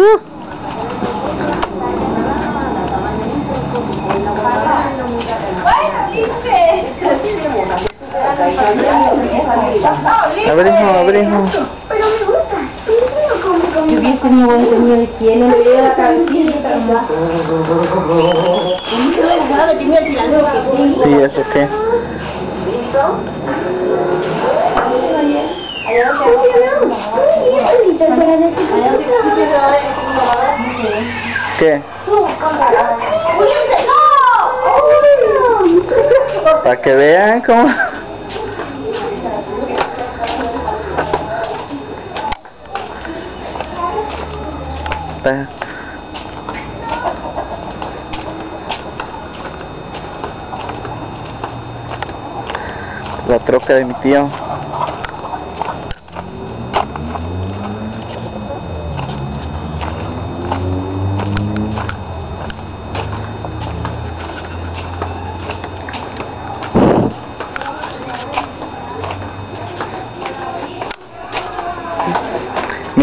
¿Ah? Abrimos, abrimos. Pero me gusta. Si hubiese tenido de le. Sí, eso ¿Listo? Para que vean cómo. La troca de mi tío.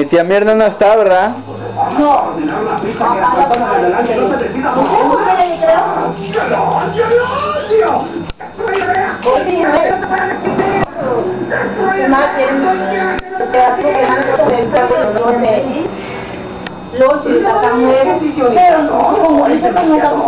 Tía Mierda no está, ¿verdad? Pero no, como ahorita no estamos